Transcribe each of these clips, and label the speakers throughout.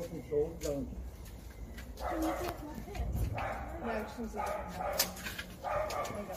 Speaker 1: looking Can you do it with No, she's a different go.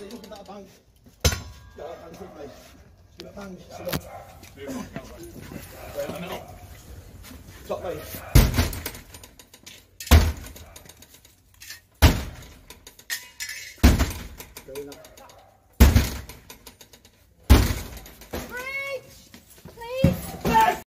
Speaker 2: Sa'yo kinabang. Kinabang sa may. Kinabang sa may. Ano? Sa may. Kaya na.